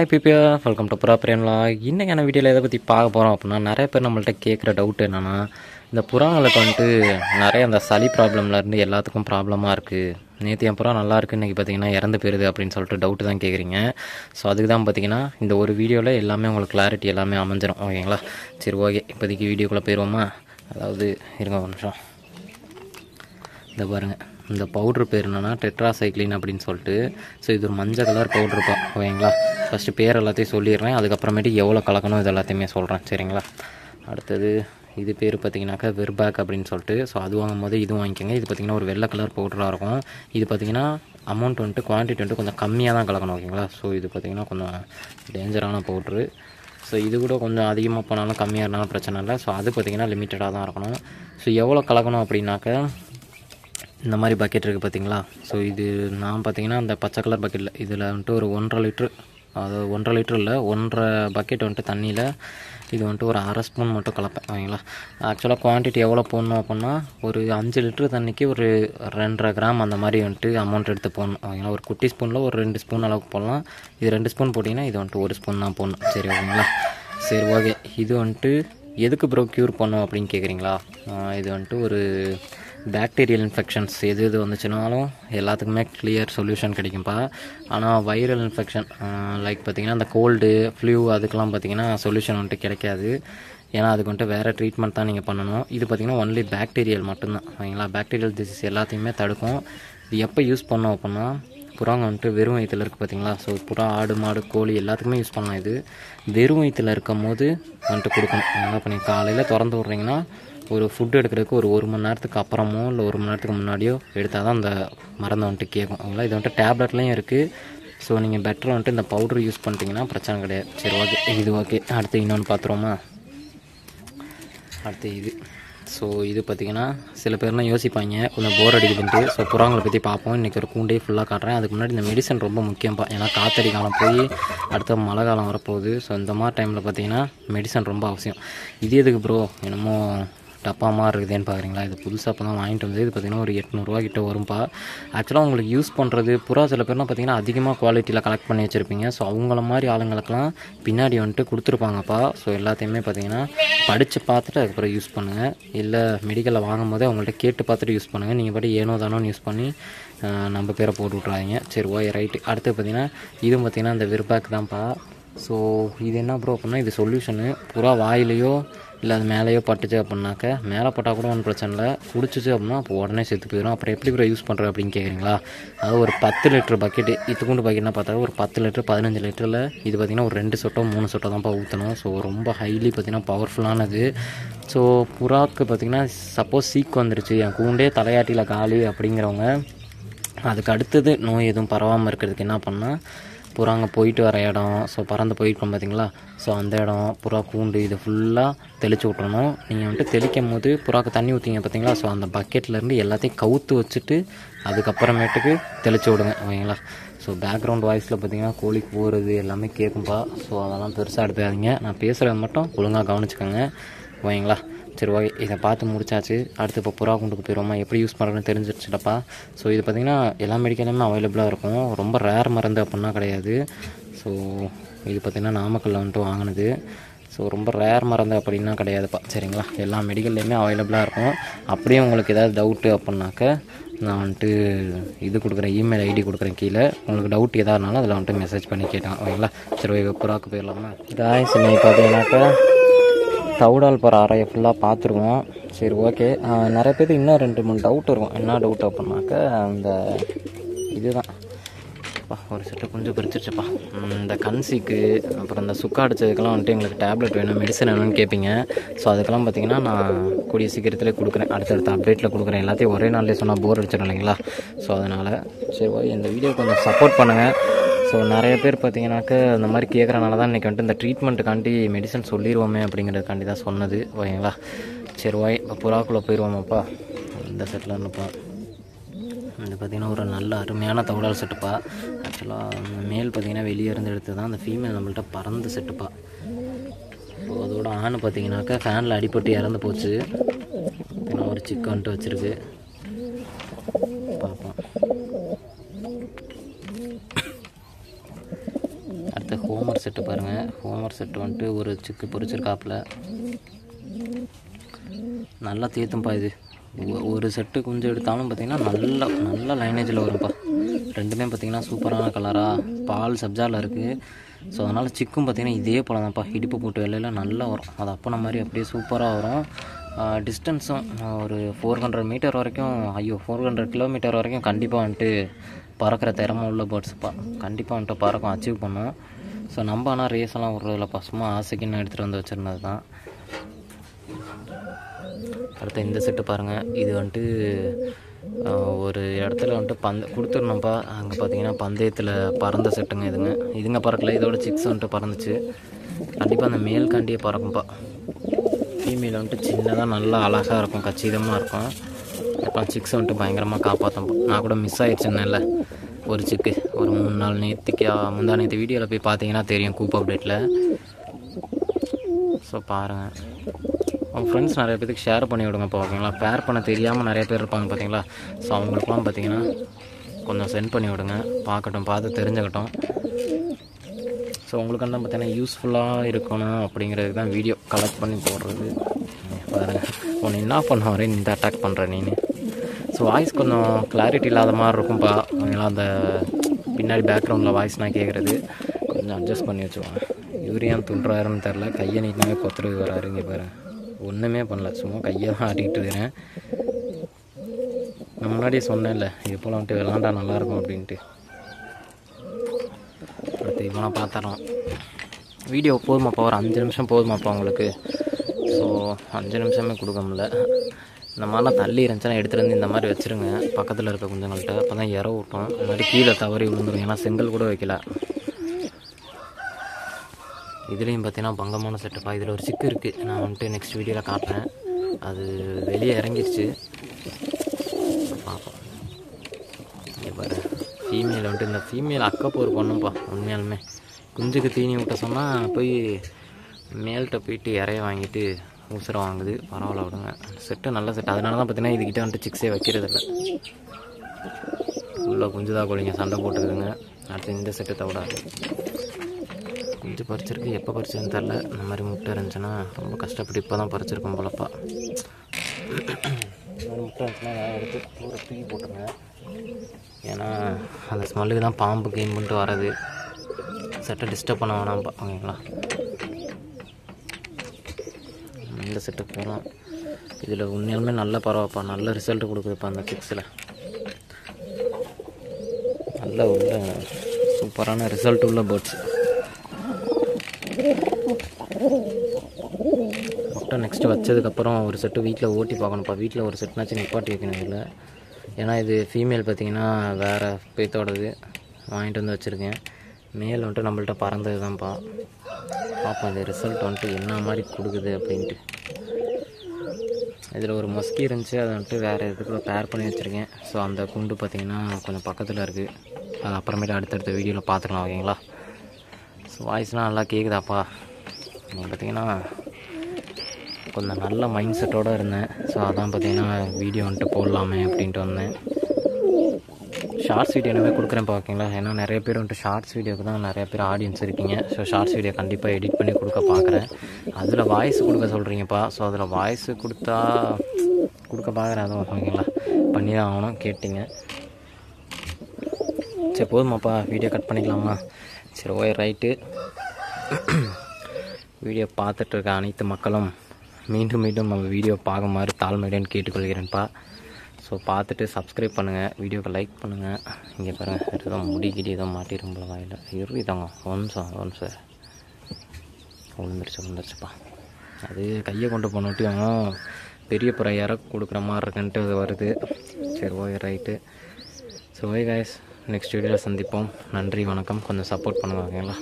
Hi பிபியா welcome to புறா பிரேம்லா இன்றைக்கான வீடியோவில் எதை பற்றி பார்க்க போகிறோம் அப்படின்னா நிறைய பேர் நம்மள்ட்ட கேட்குற டவுட் என்னென்னா இந்த புறாங்களுக்கு வந்துட்டு நிறைய அந்த சளி ப்ராப்ளம்லேருந்து எல்லாத்துக்கும் ப்ராப்ளமாக இருக்குது நேற்று என் புறா நல்லா இருக்குது இன்றைக்கி பார்த்தீங்கன்னா இறந்து போயிருது அப்படின்னு சொல்லிட்டு டவுட்டு தான் கேட்குறீங்க ஸோ அதுக்கு தான் பார்த்தீங்கன்னா இந்த ஒரு வீடியோவில் எல்லாமே உங்களுக்கு கிளாரிட்டி எல்லாமே அமைஞ்சிடும் ஓகேங்களா? சரி ஓகே. இப்போதைக்கு வீடியோக்குள்ளே போயிடுவோமா அதாவது இருங்க ஒரு நிமிஷம். இந்த பாருங்கள் இந்த பவுட்ரு பேர் என்னென்னா டெட்ராசைக்ளின் அப்படின்னு சொல்லிட்டு. ஸோ இது ஒரு மஞ்சள் கலர் பவுட்ருப்பா ஓகேங்களா? ஃபஸ்ட்டு பேர் எல்லாத்தையும் சொல்லிடுறேன். அதுக்கப்புறமேட்டு எவ்வளோ கலக்கணும் இது எல்லாத்தையுமே சொல்கிறேன் சரிங்களா? அடுத்தது இது பேர் பார்த்தீங்கன்னாக்கா வெர்பேக் அப்படின்னு சொல்லிட்டு. ஸோ அது வாங்கும் போது இது வாங்கிக்கோங்க. இது பார்த்தீங்கன்னா ஒரு வெள்ளை கலர் பவுடராக இருக்கும். இது பார்த்தீங்கன்னா அமௌண்ட் வந்துட்டு குவான்டிட்டி வந்துட்டு கொஞ்சம் கம்மியாக தான் கலக்கணும் ஓகேங்களா? ஸோ இது பார்த்தீங்கன்னா கொஞ்சம் டேஞ்சரான பவுட்ரு ஸோ இது கூட கொஞ்சம் அதிகமாக போனாலும் கம்மியாக இருந்தாலும் பிரச்சனை இல்லை. ஸோ அது பார்த்திங்கன்னா லிமிட்டடாக தான் இருக்கணும். ஸோ எவ்வளோ கலக்கணும் அப்படின்னாக்க இந்த மாதிரி பக்கெட் இருக்குது பார்த்தீங்களா ஸோ இது நான் பார்த்தீங்கன்னா அந்த பச்சை கலர் பக்கெட்டில் இதில் வந்துட்டு ஒரு ஒன்றரை லிட்ரு அதாவது ஒன்றரை லிட்டர் இல்லை ஒன்றரை பக்கெட் வந்துட்டு தண்ணியில் இது வந்துட்டு ஒரு அரை ஸ்பூன் மட்டும் கலப்பேன் ஓகேங்களா ஆக்சுவலாக குவான்டிட்டி எவ்வளோ போடணும் அப்படின்னா ஒரு அஞ்சு லிட்டரு தண்ணிக்கு ஒரு ரெண்டரை கிராம் அந்த மாதிரி வந்துட்டு அமௌண்ட் எடுத்து போடணும் ஓகேங்களா ஒரு குட்டி ஸ்பூனில் ஒரு ரெண்டு ஸ்பூன் அளவுக்கு போடலாம். இது ரெண்டு ஸ்பூன் போட்டிங்கன்னா இது வந்துட்டு ஒரு ஸ்பூன் தான் போடணும் சரி ஓகேங்களா சரி ஓகே இது வந்துட்டு எதுக்கு ப்ரோ க்யூர் பண்ணும் அப்படின்னு கேட்குறீங்களா இது வந்துட்டு ஒரு பேக்டீரியல் இன்ஃபெக்ஷன்ஸ் எது எது வந்துச்சுனாலும் எல்லாத்துக்குமே கிளியர் சொல்யூஷன் கிடைக்கும்ப்பா ஆனால் வைரல் இன்ஃபெக்ஷன் லைக் பார்த்திங்கன்னா அந்த கோல்டு ஃப்ளூ அதுக்கெலாம் பார்த்திங்கன்னா சொல்யூஷன் வந்துட்டு கிடைக்காது. ஏன்னா அதுக்கு வந்துட்டு வேறு ட்ரீட்மெண்ட் தான் நீங்கள் பண்ணணும். இது பார்த்திங்கன்னா ஒன்லி பேக்டீரியல் மட்டும்தான். ஓகேங்களா? பேக்டீரியல் டிசீஸ் எல்லாத்தையுமே தடுக்கும். இது எப்போ யூஸ் பண்ணோம் அப்படின்னா புறாங்க வந்துட்டு வெறும் வயிற்றுல இருக்குது பார்த்தீங்களா ஸோ புறா ஆடு மாடு கோழி எல்லாத்துக்குமே யூஸ் பண்ணலாம் இது. வெறும் வயிற்றுல இருக்கும் போது வந்துட்டு கொடுக்கணும். என்ன பண்ணி காலையில் திறந்து விட்றீங்கன்னா ஒரு ஃபுட் எடுக்கிறதுக்கு ஒரு ஒரு மணி நேரத்துக்கு அப்புறமோ இல்லை ஒரு மணி நேரத்துக்கு முன்னாடியோ எடுத்தால் தான் அந்த மருந்து வந்துட்டு கேட்கும். அதனால் இது வந்துட்டு டேப்லெட்லேயும் இருக்குது ஸோ நீங்கள் பெட்டர் வந்துட்டு இந்த பவுடர் யூஸ் பண்ணிட்டீங்கன்னா பிரச்சனை கிடையாது. சரி ஓகே இது ஓகே அடுத்து இன்னொன்று பார்த்துருவோமா அடுத்து இது. ஸோ இது பார்த்திங்கன்னா சில பேர்லாம் யோசிப்பாங்க கொஞ்சம் போர் அடிக்குதுன்ட்டு ஸோ புறாங்களை பற்றி பார்ப்போம். இன்றைக்கி ஒரு கூண்டே ஃபுல்லாக காட்டுறேன். அதுக்கு முன்னாடி இந்த மெடிசன் ரொம்ப முக்கியம்ப்பா ஏன்னா காத்தடி காலம் போய் அடுத்த மழை காலம் வரப்போகுது. ஸோ இந்த மாதிரி டைமில் பார்த்திங்கன்னா மெடிசன் ரொம்ப அவசியம். இது எதுக்கு ப்ரோ என்னமோ டப்பா மாதிரி இருக்குதுன்னு பார்க்குறீங்களா இது புதுசாக இப்போ தான் வாங்கிட்டு வந்து இது பார்த்திங்கன்னா ஒரு எட்நூறுரூவா கிட்ட வரும்பா. ஆக்சுவலாக உங்களுக்கு யூஸ் பண்ணுறது புறா சில பேர்லாம் பார்த்திங்கன்னா அதிகமாக குவாலிட்டியில் கலெக்ட் பண்ணி வச்சுருப்பீங்க. ஸோ அவங்கள மாதிரி ஆளுங்களுக்கெல்லாம் பின்னாடி வந்துட்டு கொடுத்துருப்பாங்கப்பா. ஸோ எல்லாத்தையுமே பார்த்திங்கன்னா படித்து பார்த்துட்டு அதுக்கப்புறம் யூஸ் பண்ணுங்கள் இல்லை மெடிக்கலில் வாங்கும் போதே அவங்கள்ட்ட கேட்டு பார்த்துட்டு யூஸ் பண்ணுங்கள் நீங்கள் பாட்டி ஏனோ தானோன்னு யூஸ் பண்ணி நம்ம பேரை போட்டு விட்றாதீங்க சரி ஓய் ரைட்டு அடுத்து பார்த்திங்கன்னா இதுவும் பார்த்திங்கன்னா அந்த விற்பாக்கு தான்ப்பா. ஸோ இது என்ன ப்ரோ அப்படின்னா இது சொல்யூஷனு புறா வாயிலையோ இல்லை அது மேலேயோ பட்டுச்சு அப்படின்னாக்க மேலே பட்டால் கூட ஒன்றும் பிரச்சனை இல்லை. குடிச்சிச்சு அப்படின்னா அப்போ உடனே செத்து போயிடும் அப்புறம் எப்படி ப்ரோ யூஸ் பண்ணுறது அப்படின்னு கேட்குறீங்களா அது ஒரு பத்து லிட்டர் பக்கெட்டு இத்துக்குண்டு பக்கெட்னா பார்த்தா ஒரு பத்து லிட்டர் பதினஞ்சு லிட்டரில் இது பார்த்திங்கன்னா ஒரு ரெண்டு சொட்டோ மூணு சொட்டோ தான்ப்பா ஊற்றணும் ஸோ ரொம்ப ஹைலி பார்த்திங்கன்னா பவர்ஃபுல்லானது ஸோ புறாக்கு பார்த்திங்கன்னா சப்போஸ் சீக்கு வந்துருச்சு. என் கூண்டே தலையாட்டியில் காலி அப்படிங்கிறவங்க அதுக்கு அடுத்தது நோய் எதுவும் பரவாமல் இருக்கிறதுக்கு என்ன பண்ணால் புறாங்க போயிட்டு வர இடம். ஸோ பறந்து போயிருக்கோம் பார்த்தீங்களா ஸோ அந்த இடம் புறா கூண்டு இது ஃபுல்லாக தெளித்து விட்றணும் நீங்கள் வந்துட்டு தெளிக்கும் போது புறாக்கு தண்ணி ஊற்றிங்க பார்த்தீங்களா ஸோ அந்த பக்கெட்லேருந்து எல்லாத்தையும் கவுத்து வச்சுட்டு அதுக்கப்புறமேட்டுக்கு தெளிச்சு விடுங்க ஓகேங்களா? ஸோ பேக்ரவுண்ட் வாய்ஸில் பார்த்தீங்கன்னா கோழிக்கு போகிறது எல்லாமே கேட்கும்பா ஸோ அதெல்லாம் பெருசாக எடுத்துக்காதீங்க. நான் பேசுகிறது மட்டும் ஒழுங்காக கவனிச்சுக்கோங்க ஓகேங்களா? சரி ஓகே. இதை பார்த்து முடிச்சாச்சு. அடுத்து இப்போ புறா கொண்டு போயிடுவோமா? எப்படி யூஸ் பண்ணுறதுன்னு தெரிஞ்சிருச்சுடப்பா ஸோ இது பார்த்திங்கன்னா எல்லா மெடிக்கலுமே அவைலபிளாக இருக்கும். ரொம்ப ரேர் மருந்து அப்படின்னா கிடையாது. ஸோ இது பார்த்திங்கன்னா நாமக்கல்லில் வந்துட்டு வாங்கினது. ஸோ ரொம்ப ரேர் மருந்து அப்படின்னா கிடையாதுப்பா. சரிங்களா? எல்லா மெடிக்கல்லையுமே அவைலபிளாக இருக்கும். அப்படியே உங்களுக்கு ஏதாவது டவுட்டு அப்படின்னாக்க நான் வந்துட்டு இது கொடுக்குறேன் இமெயில் ஐடி கொடுக்குறேன் கீழே. உங்களுக்கு டவுட் எதாக இருந்தாலும் அதில் வந்துட்டு மெசேஜ் பண்ணி கேட்டேன் ஓகேங்களா? சரி புறாக்கு போயிடலாமா? காய்ஸ் சின்ன பார்த்தீங்கன்னாக்கா தவுடால் போகிற அறையை ஃபுல்லாக பார்த்துருவோம். சரி ஓகே நிறைய பேர் இன்னும் ரெண்டு மூணு டவுட் இருக்கும் என்ன டவுட் அப்படின்னாக்க அந்த இதுதான். ஒரு செட்டு கொஞ்சம் பிரிச்சிருச்சுப்பா. இந்த கன்சிக்கு அப்புறம் இந்த சுக்கா அடிச்சதுக்கெல்லாம் வந்துட்டு எங்களுக்கு டேப்லெட் வேணும். மெடிசன் வேணும்னு கேட்பீங்க ஸோ அதுக்கெல்லாம் பார்த்தீங்கன்னா நான் கூடிய சீக்கிரத்தில் கொடுக்குறேன். அடுத்தடுத்த அப்டேட்டில் கொடுக்குறேன். எல்லாத்தையும் ஒரே நாள்லேயே சொன்னால் போர் அடிச்சிடும் இல்லைங்களா? ஸோ அதனால் சரி ஓகே இந்த வீடியோ கொஞ்சம் சப்போர்ட் பண்ணுங்கள் ஸோ நிறைய பேர் பார்த்தீங்கன்னாக்க இந்த மாதிரி கேட்குறனால தான் இன்றைக்கி வந்துட்டு இந்த ட்ரீட்மெண்ட்டுக்காண்டி மெடிசன் சொல்லிடுவோமே அப்படிங்கிறதுக்காண்டி தான் சொன்னது. ஓகேங்களா? சரி ஓய் இப்போ புறாக்குள்ளே போயிடுவோமாப்பா இந்த செட்டில் இருந்துப்பா. இது பார்த்திங்கன்னா ஒரு நல்ல அருமையான தவடால் செட்டுப்பா ஆக்சுவலாக மேல் பார்த்திங்கன்னா வெளியே இருந்து எடுத்து தான் அந்த ஃபீமேல் நம்மள்ட்ட பறந்து செட்டுப்பா ஸோ அதோட ஆண் பார்த்தீங்கன்னாக்கா ஃபேனில் அடிபட்டு இறந்து போச்சு. ஒரு சிக்கன்ட்டு வச்சுருக்கு பார்ப்போம் அடுத்து ஹோமர் செட்டு பாருங்கள் ஹோமர் செட்டு வந்துட்டு ஒரு சிக்கு பொரிச்சிருக்காப்புல. நல்லா தீர்த்தும்பா இது. ஒரு செட்டு குஞ்சு எடுத்தாலும் பார்த்தீங்கன்னா நல்ல நல்ல லைனேஜில் வரும்ப்பா ரெண்டுமே பார்த்தீங்கன்னா சூப்பரான கலராக பால் சப்ஜாவில் இருக்குது ஸோ அதனால் சிக்கும் பார்த்தீங்கன்னா இதே போல தான்ப்பா இடுப்பு போட்டு வெள்ளையில் நல்லா வரும். அது அப்போன மாதிரி அப்படியே சூப்பராக வரும். டிஸ்டன்ஸும் ஒரு ஃபோர் ஹண்ட்ரட் மீட்டர் வரைக்கும் ஐயோ ஃபோர் ஹண்ட்ரட் கிலோமீட்டர் வரைக்கும் கண்டிப்பாக வந்துட்டு பறக்கிற திறமை உள்ள பேர்ட்ஸ்ப்பா கண்டிப்பாக வந்துட்டு பறக்கும் அச்சீவ் பண்ணும். ஸோ நம்ம ஆனால் ரேஸ் எல்லாம் விட்றதில்லப்பா சும்மா ஆசைக்குன்னு எடுத்துகிட்டு வந்து வச்சுருந்தது தான். அடுத்து இந்த செட்டு பாருங்கள் இது வந்துட்டு ஒரு இடத்துல வந்துட்டு பந்த கொடுத்துருந்தோம்ப்பா அங்கே பார்த்தீங்கன்னா பந்தயத்தில் பறந்த செட்டுங்க இதுங்க. இதுங்க பறக்கல இதோட சிக்ஸ் வந்துட்டு பறந்துச்சு. கண்டிப்பாக அந்த மேல் காண்டியே பறக்கும்ப்பா. ஃபீமேல் வந்துட்டு சின்னதாக நல்லா அழகாக இருக்கும் கச்சிதமாக இருக்கும். அப்போ சிக்ஸ் வந்துட்டு பயங்கரமாக காப்பாற்றப்போ நான் கூட மிஸ் ஆகிடுச்சுன்னு இல்லை சிக்கு ஒரு மூணு நாள் நேற்றுக்கு முந்தா நேற்று வீடியோவில் போய் பார்த்தீங்கன்னா தெரியும் கூப் அப்டேட்டில் ஸோ பாருங்கள் உங்கள் ஃப்ரெண்ட்ஸ் நிறைய பேருக்கு ஷேர் பண்ணி விடுங்கப்பா ஓகேங்களா? ஷேர் பண்ண தெரியாமல் நிறைய பேர் இருப்பாங்க பார்த்தீங்களா ஸோ அவங்களுக்குலாம் பார்த்தீங்கன்னா கொஞ்சம் சென்ட் பண்ணி விடுங்க. பார்க்கட்டும் பார்த்து தெரிஞ்சுக்கட்டும். ஸோ உங்களுக்கு வந்து பார்த்தீங்கன்னா யூஸ்ஃபுல்லாக இருக்கணும் அப்படிங்கிறதுக்கு தான் வீடியோ கலெக்ட் பண்ணி போடுறது. பாருங்கள் உன்னை என்ன பண்ண வரேன் இந்த அட்டாக் பண்ணுற நீனு. ஸோ வாய்ஸ் கொஞ்சம் கிளாரிட்டி இல்லாத மாதிரி இருக்கும்ப்பா ஓகேங்களா அந்த பின்னாடி பேக்ரவுண்டில் வாய்ஸ்லாம் கேட்குறது கொஞ்சம் அட்ஜஸ்ட் பண்ணி வச்சுக்கோங்க. இவர் ஏன் துண்டுறாருன்னு தெரில கையை நீட்டினாவே கொத்துறது வராரு இங்கே ஒன்றுமே பண்ணல. சும்மா கையை தான் ஆட்டிகிட்டு இருக்கிறேன். நான் முன்னாடியே சொன்னேன்ல இது போல் வந்துட்டு விளாண்டா நல்லாயிருக்கும் அப்படின்ட்டு. அடுத்து இவனை பார்த்துறோம் வீடியோ போதுமாப்பா. ஒரு அஞ்சு நிமிஷம் போதுமாப்பா உங்களுக்கு. ஸோ அஞ்சு நிமிஷமே கொடுக்க முடியல. இந்த மாதிரிலாம் தள்ளி இருந்துச்சுன்னா எடுத்துகிட்டு வந்து இந்த மாதிரி வச்சுருங்க. பக்கத்தில் இருக்க குஞ்சுங்கள்ட்ட. அப்போ தான் இற விட்டோம். இந்த மாதிரி கீழே தவறி விழுந்துடும் ஏன்னா செங்கல் கூட வைக்கல. இதுலேயும் பார்த்தீங்கன்னா பங்கமான செட்டப்பா. இதில் ஒரு சிக்கு இருக்குது நான் வந்துட்டு நெக்ஸ்ட் வீடியோவில் காட்டுறேன். அது வெளியே இறங்கிருச்சு. பார்ப்போம் இங்கே பாரு. ஃபீமேல் வந்துட்டு இந்த ஃபீமேல் ஒரு பொண்ணுப்பா உண்மையாலுமே. குஞ்சுக்கு தீனி விட்ட சொன்னால் போய் மேல்கிட்ட போயிட்டு இறைய வாங்கிட்டு ஊசர வாங்குது. பரவாயில்ல விடுங்க. செட்டு நல்ல செட்டு அதனால தான் பார்த்தீங்கன்னா இதுக்கிட்ட வந்துட்டு சிக்ஸே வைக்கிறதில்ல. உள்ளே குஞ்சு தான் கோழிங்க. சண்டை போட்டுக்குதுங்க. அடுத்து இந்த செட்டு தவிடாது. குஞ்சு பறிச்சிருக்கு. எப்போ பறிச்சதுன்னு தெரில இந்த மாதிரி முட்டை இருந்துச்சுன்னா ரொம்ப கஷ்டப்பட்டு இப்போ தான் பறிச்சிருக்கோம் போலப்பா. முட்டை இருந்துச்சுன்னா எடுத்து தூர தூக்கி போட்டுருங்க. ஏன்னா அந்த ஸ்மெல்லுக்கு தான் பாம்பு கெயின் பண்ணிட்டு வர்றது. செட்டை டிஸ்டர்ப் பண்ண வேணாம்ப்பா ஓகேங்களா? செட்டு போகலாம். இதில் உண்மையாலுமே நல்ல பரவாயில்லப்பா நல்ல ரிசல்ட் கொடுக்குதுப்பா அந்த சிக்ஸில் நல்ல உள்ள சூப்பரான ரிசல்ட் உள்ள பேர்ட்ஸ் முட்டை நெக்ஸ்ட்டு வச்சதுக்கப்புறம் ஒரு செட்டு வீட்டில் ஓட்டி பார்க்கணும்ப்பா. வீட்டில் ஒரு செட்னாச்சும் நிப்பாட்டி வைக்கணும் இதில். ஏன்னா இது ஃபீமேல் பார்த்தீங்கன்னா வேறு பேத்தோடது வாங்கிட்டு வந்து வச்சுருக்கேன். மேல் வந்துட்டு நம்மள்ட்ட பறந்தது தான்ப்பா பார்ப்போம் இது ரிசல்ட் வந்துட்டு என்ன மாதிரி கொடுக்குது அப்படின்ட்டு. இதில் ஒரு மஸ்கி இருந்துச்சு அதை வந்துட்டு வேறு இதுக்குள்ள பேர் பண்ணி வச்சுருக்கேன். ஸோ அந்த குண்டு பார்த்திங்கன்னா கொஞ்சம் பக்கத்தில் இருக்குது அது அப்புறமேட்டு அடுத்தடுத்த வீடியோவில் பார்த்துக்கலாம் ஓகேங்களா? ஸோ வாய்ஸ்லாம் நல்லா கேட்குதாப்பா நீங்கள் பார்த்தீங்கன்னா கொஞ்சம் நல்ல மைண்ட் செட்டோடு இருந்தேன். ஸோ அதான் பார்த்தீங்கன்னா வீடியோ வந்துட்டு போடலாமே அப்படின்ட்டு வந்தேன். ஷார்ட்ஸ் வீடியோ எல்லாமே கொடுக்குறேன் ஓகேங்களா ஏன்னா நிறைய பேர் வந்துட்டு ஷார்ட்ஸ் வீடியோக்கு தான் நிறைய பேர் ஆடியன்ஸ் இருக்கீங்க ஸோ ஷார்ட்ஸ் வீடியோ கண்டிப்பாக எடிட் பண்ணி கொடுக்க பார்க்குறேன். அதில் வாய்ஸ் கொடுக்க சொல்கிறீங்கப்பா ஸோ அதில் வாய்ஸ் கொடுத்தா கொடுக்க பார்க்குறேன். அதுவும் ஓகேங்களா பண்ணி தான் ஆகணும் கேட்டிங்க. சரி போதுமாப்பா. வீடியோ கட் பண்ணிக்கலாமா? சரி ஓய் ரைட்டு வீடியோ பார்த்துட்டு இருக்க அனைத்து மக்களும் மீண்டும் மீண்டும் நம்ம வீடியோ பார்க்குமாறு தாழ்மையுடன் கேட்டுக்கொள்கிறேன்ப்பா ஸோ பார்த்துட்டு சப்ஸ்கிரைப் பண்ணுங்கள் வீடியோக்கு லைக் பண்ணுங்கள் இங்கே பாருங்கள் ஏதோ முடிக்கிட்டு ஏதோ மாட்டிடும் போல வாயில். இரு இதாங்க ஒன்சம் நிமிஷம் ஒரு நிமிஷம் விழுந்துருச்சு விழுந்துருச்சுப்பா. அது கையை கொண்டு போனோட்டியும் பெரிய புற கொடுக்குற மாதிரி இருக்குன்ட்டு அது வருது. சரி okay right so okay guys next வீடியோவில் சந்திப்போம். நன்றி வணக்கம். கொஞ்சம் சப்போர்ட் பண்ணுங்க ஓகேங்களா